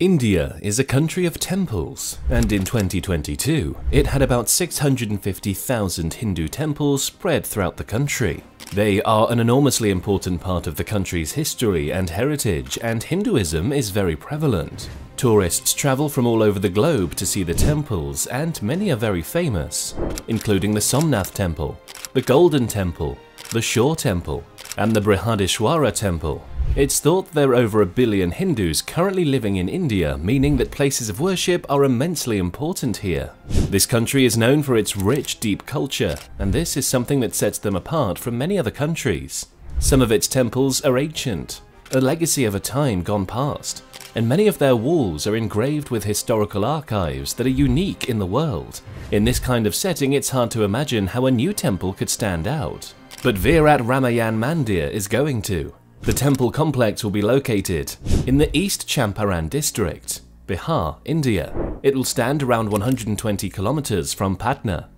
India is a country of temples, and in 2022, it had about 650,000 Hindu temples spread throughout the country. They are an enormously important part of the country's history and heritage, and Hinduism is very prevalent. Tourists travel from all over the globe to see the temples, and many are very famous, including the Somnath Temple, the Golden Temple, the Shore Temple, and the Brihadishwara Temple. It's thought there are over a billion Hindus currently living in India, meaning that places of worship are immensely important here. This country is known for its rich, deep culture, and this is something that sets them apart from many other countries. Some of its temples are ancient, a legacy of a time gone past, and many of their walls are engraved with historical archives that are unique in the world. In this kind of setting, it's hard to imagine how a new temple could stand out. But Virat Ramayan Mandir is going to. The temple complex will be located in the East Champaran district, Bihar, India. It will stand around 120 kilometers from Patna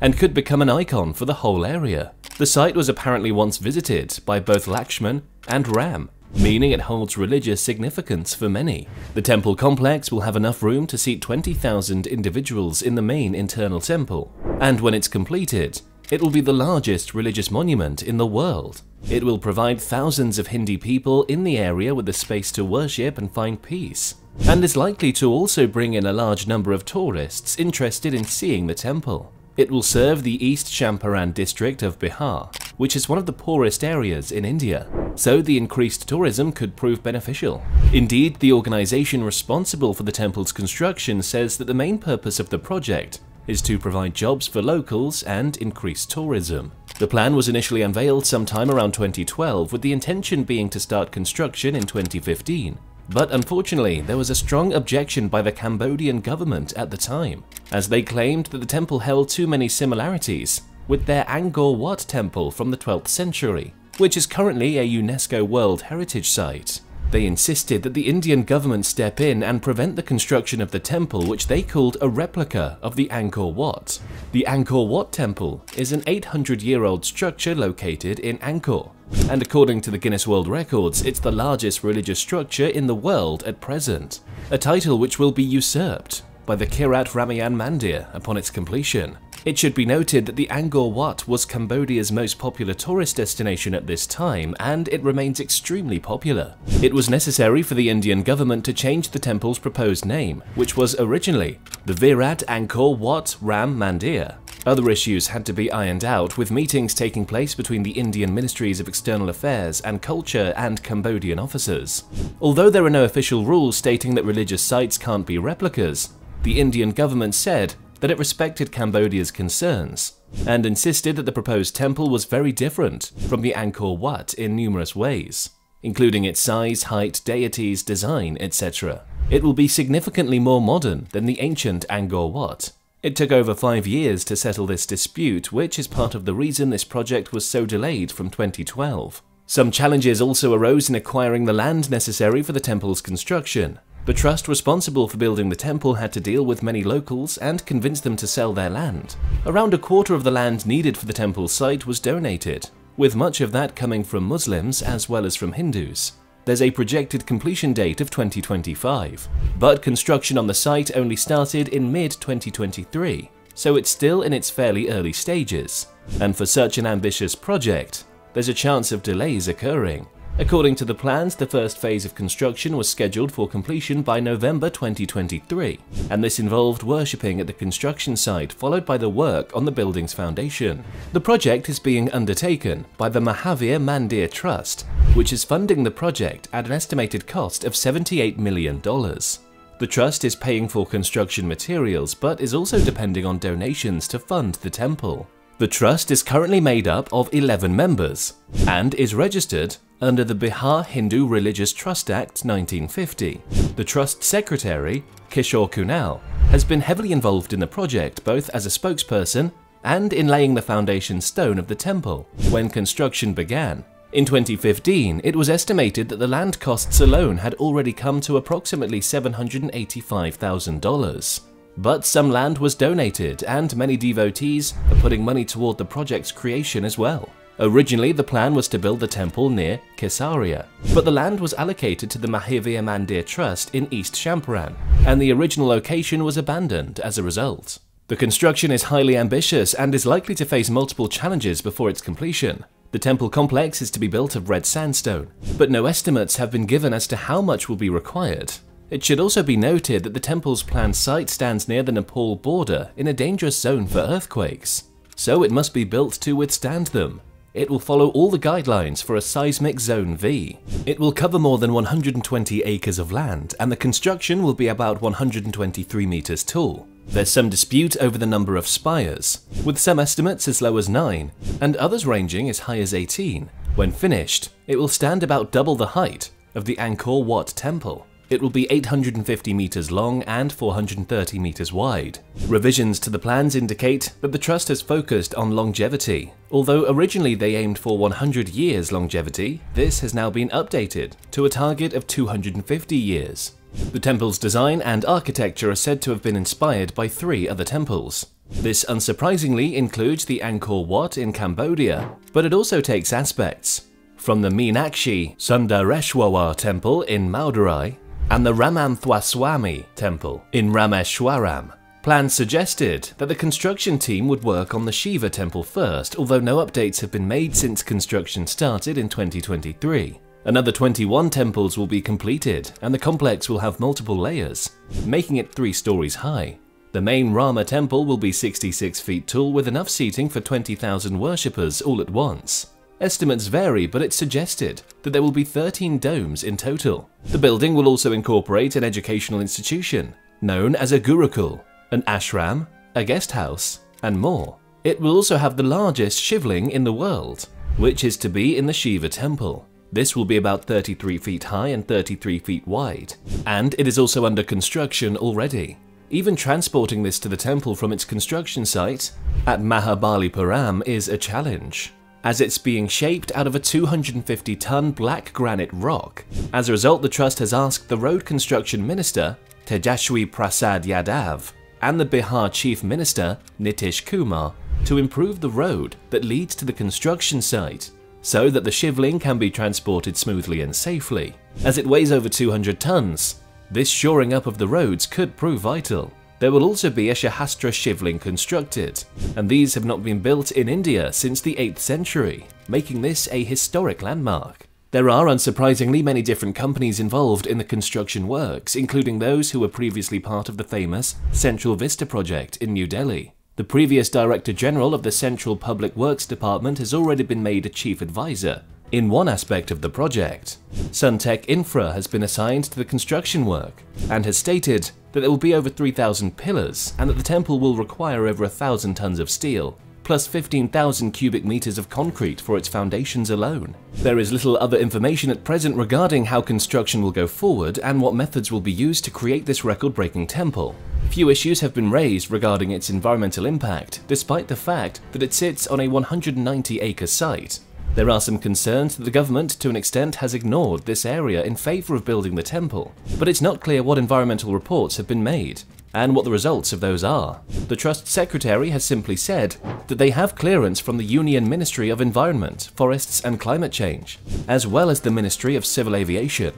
and could become an icon for the whole area. The site was apparently once visited by both Lakshman and Ram, meaning it holds religious significance for many. The temple complex will have enough room to seat 20,000 individuals in the main internal temple, and when it's completed, it will be the largest religious monument in the world. It will provide thousands of Hindi people in the area with the space to worship and find peace, and is likely to also bring in a large number of tourists interested in seeing the temple. It will serve the East Champaran district of Bihar, which is one of the poorest areas in India, so the increased tourism could prove beneficial. Indeed, the organization responsible for the temple's construction says that the main purpose of the project is to provide jobs for locals and increase tourism. The plan was initially unveiled sometime around 2012 with the intention being to start construction in 2015. But unfortunately, there was a strong objection by the Cambodian government at the time, as they claimed that the temple held too many similarities with their Angkor Wat temple from the 12th century, which is currently a UNESCO World Heritage Site. They insisted that the Indian government step in and prevent the construction of the temple which they called a replica of the Angkor Wat. The Angkor Wat temple is an 800-year-old structure located in Angkor, and according to the Guinness World Records, it's the largest religious structure in the world at present, a title which will be usurped by the Virat Ramayan Mandir upon its completion. It should be noted that the Angkor Wat was Cambodia's most popular tourist destination at this time, and it remains extremely popular. It was necessary for the Indian government to change the temple's proposed name, which was originally the Virat Angkor Wat Ram Mandir. Other issues had to be ironed out, with meetings taking place between the Indian Ministries of External Affairs and Culture and Cambodian officers. Although there are no official rules stating that religious sites can't be replicas, the Indian government said that it respected Cambodia's concerns and insisted that the proposed temple was very different from the Angkor Wat in numerous ways, including its size, height, deities, design, etc. It will be significantly more modern than the ancient Angkor Wat. It took over five years to settle this dispute, which is part of the reason this project was so delayed from 2012. Some challenges also arose in acquiring the land necessary for the temple's construction, the trust responsible for building the temple had to deal with many locals and convince them to sell their land. Around a quarter of the land needed for the temple's site was donated, with much of that coming from Muslims as well as from Hindus. There's a projected completion date of 2025, but construction on the site only started in mid-2023, so it's still in its fairly early stages. And for such an ambitious project, there's a chance of delays occurring. According to the plans, the first phase of construction was scheduled for completion by November 2023, and this involved worshipping at the construction site followed by the work on the building's foundation. The project is being undertaken by the Mahavir Mandir Trust, which is funding the project at an estimated cost of $78 million. The trust is paying for construction materials but is also depending on donations to fund the temple. The trust is currently made up of 11 members and is registered under the Bihar Hindu Religious Trust Act 1950. The Trust Secretary, Kishore Kunal, has been heavily involved in the project both as a spokesperson and in laying the foundation stone of the temple when construction began. In 2015, it was estimated that the land costs alone had already come to approximately $785,000. But some land was donated and many devotees are putting money toward the project's creation as well. Originally, the plan was to build the temple near Kesaria, but the land was allocated to the Mahavir Mandir Trust in East Champaran, and the original location was abandoned as a result. The construction is highly ambitious and is likely to face multiple challenges before its completion. The temple complex is to be built of red sandstone, but no estimates have been given as to how much will be required. It should also be noted that the temple's planned site stands near the Nepal border in a dangerous zone for earthquakes, so it must be built to withstand them. It will follow all the guidelines for a seismic zone V. It will cover more than 120 acres of land, and the construction will be about 123 meters tall. There's some dispute over the number of spires, with some estimates as low as 9, and others ranging as high as 18. When finished, it will stand about double the height of the Angkor Wat Temple. It will be 850 meters long and 430 meters wide. Revisions to the plans indicate that the trust has focused on longevity. Although originally they aimed for 100 years longevity, this has now been updated to a target of 250 years. The temple's design and architecture are said to have been inspired by three other temples. This unsurprisingly includes the Angkor Wat in Cambodia, but it also takes aspects from the Meenakshi Sundareshwar temple in Madurai and the Ramanathaswamy temple in Rameshwaram. Plans suggested that the construction team would work on the Shiva temple first, although no updates have been made since construction started in 2023. Another 21 temples will be completed, and the complex will have multiple layers, making it three stories high. The main Rama temple will be 66 feet tall with enough seating for 20,000 worshippers all at once. Estimates vary, but it's suggested that there will be 13 domes in total. The building will also incorporate an educational institution, known as a Gurukul, an ashram, a guest house, and more. It will also have the largest shivling in the world, which is to be in the Shiva temple. This will be about 33 feet high and 33 feet wide, and it is also under construction already. Even transporting this to the temple from its construction site at Mahabalipuram is a challenge as it's being shaped out of a 250 ton black granite rock. As a result, the trust has asked the road construction minister, Tejashwi Prasad Yadav, and the Bihar chief minister, Nitish Kumar, to improve the road that leads to the construction site so that the shivling can be transported smoothly and safely. As it weighs over 200 tons, this shoring up of the roads could prove vital. There will also be a Shahastra Shivling constructed, and these have not been built in India since the 8th century, making this a historic landmark. There are unsurprisingly many different companies involved in the construction works, including those who were previously part of the famous Central Vista project in New Delhi. The previous Director General of the Central Public Works Department has already been made a Chief Advisor, in one aspect of the project, Suntech Infra has been assigned to the construction work and has stated that there will be over 3,000 pillars and that the temple will require over 1,000 tons of steel, plus 15,000 cubic meters of concrete for its foundations alone. There is little other information at present regarding how construction will go forward and what methods will be used to create this record-breaking temple. Few issues have been raised regarding its environmental impact, despite the fact that it sits on a 190-acre site there are some concerns that the government, to an extent, has ignored this area in favour of building the temple, but it's not clear what environmental reports have been made and what the results of those are. The Trust Secretary has simply said that they have clearance from the Union Ministry of Environment, Forests and Climate Change, as well as the Ministry of Civil Aviation.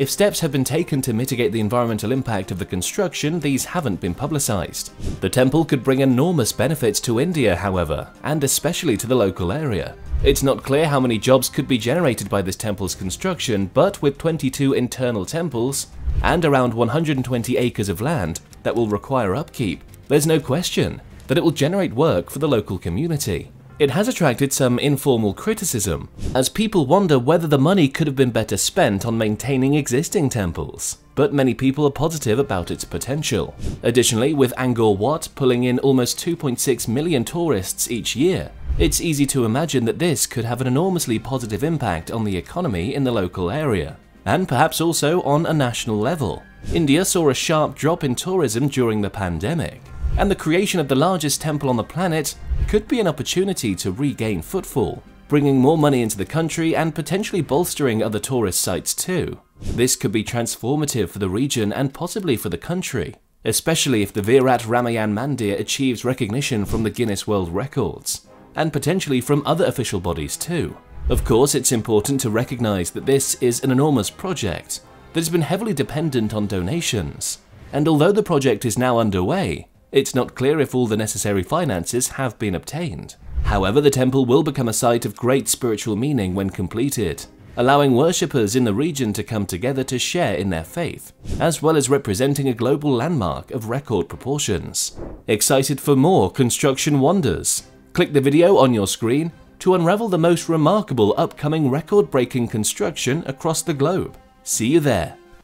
If steps have been taken to mitigate the environmental impact of the construction, these haven't been publicised. The temple could bring enormous benefits to India, however, and especially to the local area. It's not clear how many jobs could be generated by this temple's construction, but with 22 internal temples and around 120 acres of land that will require upkeep, there's no question that it will generate work for the local community. It has attracted some informal criticism, as people wonder whether the money could have been better spent on maintaining existing temples, but many people are positive about its potential. Additionally, with Angkor Wat pulling in almost 2.6 million tourists each year, it's easy to imagine that this could have an enormously positive impact on the economy in the local area, and perhaps also on a national level. India saw a sharp drop in tourism during the pandemic, and the creation of the largest temple on the planet could be an opportunity to regain footfall, bringing more money into the country and potentially bolstering other tourist sites too. This could be transformative for the region and possibly for the country, especially if the Virat Ramayan Mandir achieves recognition from the Guinness World Records. and potentially from other official bodies too. Of course, it's important to recognize that this is an enormous project that has been heavily dependent on donations, and although the project is now underway, it's not clear if all the necessary finances have been obtained. However, the temple will become a site of great spiritual meaning when completed, allowing worshippers in the region to come together to share in their faith, as well as representing a global landmark of record proportions. Excited for more construction wonders? Click the video on your screen to unravel the most remarkable upcoming record-breaking construction across the globe. See you there.